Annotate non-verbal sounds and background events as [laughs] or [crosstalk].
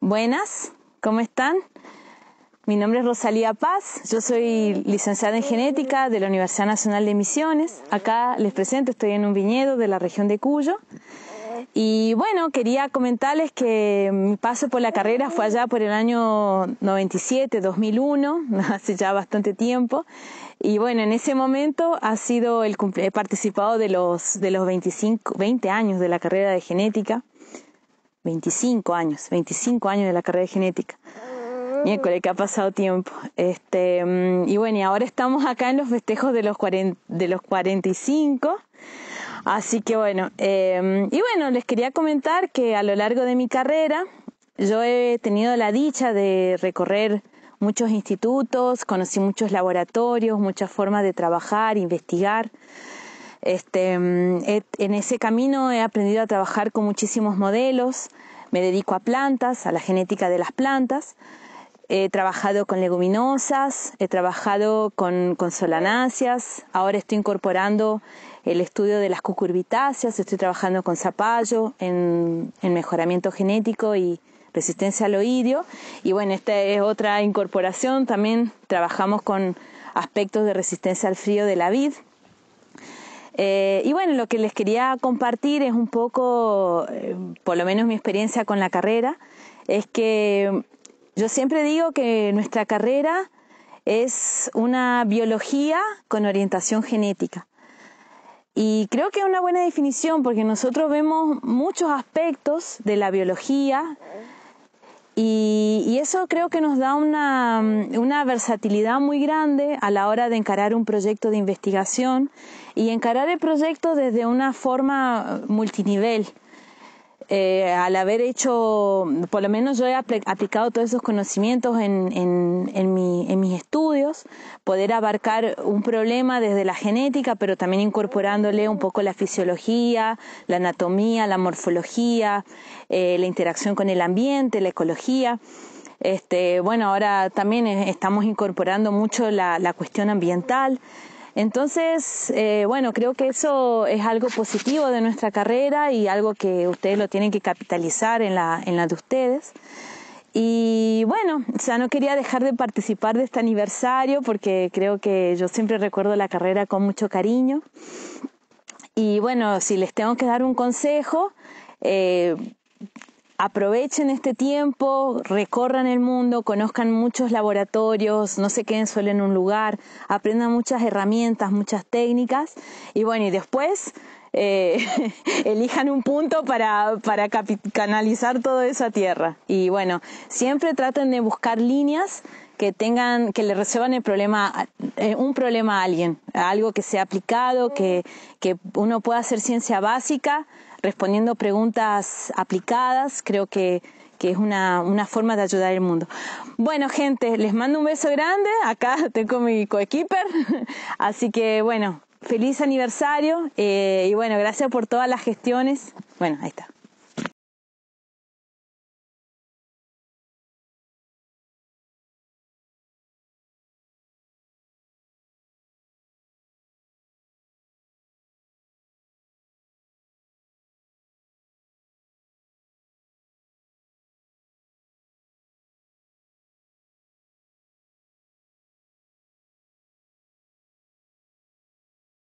Buenas, ¿cómo están? Mi nombre es Rosalía Paz, yo soy licenciada en genética de la Universidad Nacional de Misiones. Acá les presento, estoy en un viñedo de la región de Cuyo. Y bueno, quería comentarles que mi paso por la carrera fue allá por el año 97, 2001, [laughs] hace ya bastante tiempo. Y bueno, en ese momento ha sido el he participado de los de los 25, 20 años de la carrera de genética. 25 años, 25 años de la carrera de genética. Miércoles que ha pasado tiempo. Este, mm, y bueno, y ahora estamos acá en los festejos de los, de los 45. Así que bueno, em, y bueno, les quería comentar que a lo largo de mi carrera yo he tenido la dicha de recorrer muchos institutos, conocí muchos laboratorios, muchas formas de trabajar, investigar. Este, mm, en ese camino he aprendido a trabajar con muchísimos modelos, me dedico a plantas, a la genética de las plantas, he trabajado con leguminosas, he trabajado con, con solanáceas, ahora estoy incorporando el estudio de las cucurbitáceas, estoy trabajando con zapallo en, en mejoramiento genético y resistencia al oidio. Y bueno, esta es otra incorporación, también trabajamos con aspectos de resistencia al frío de la vid. Eh, y bueno, lo que les quería compartir es un poco, eh, por lo menos mi experiencia con la carrera, es que yo siempre digo que nuestra carrera es una biología con orientación genética. Y creo que es una buena definición porque nosotros vemos muchos aspectos de la biología y, eso creo que nos da una, una, versatilidad muy grande a la hora de encarar un proyecto de investigación y encarar el proyecto desde una forma multinivel. Eh, al haber hecho, por lo menos yo he aplicado todos esos conocimientos en, en, en, mi, en, mis estudios, poder abarcar un problema desde la genética, pero también incorporándole un poco la fisiología, la anatomía, la morfología, eh, la interacción con el ambiente, la ecología. Este, bueno, ahora también estamos incorporando mucho la, la cuestión ambiental. Entonces, eh, bueno, creo que eso es algo positivo de nuestra carrera y algo que ustedes lo tienen que capitalizar en la, en la de ustedes. Y bueno, o sea, no quería dejar de participar de este aniversario porque creo que yo siempre recuerdo la carrera con mucho cariño. Y bueno, si les tengo que dar un consejo, eh, aprovechen este tiempo, recorran el mundo, conozcan muchos laboratorios, no se queden solo en un lugar, aprendan muchas herramientas, muchas técnicas. Y bueno, y después eh, [laughs] elijan un punto para, para canalizar todo eso a tierra. Y bueno, siempre traten de buscar líneas que tengan, que le resuelvan el problema, eh, un problema a alguien, algo que sea aplicado, que, que uno pueda hacer ciencia básica, respondiendo preguntas aplicadas, creo que, que es una, una, forma de ayudar al mundo. Bueno, gente, les mando un beso grande. Acá [laughs] tengo mi coequiper. [laughs] Así que, bueno, feliz aniversario. Eh, y bueno, gracias por todas las gestiones. Bueno, ahí está.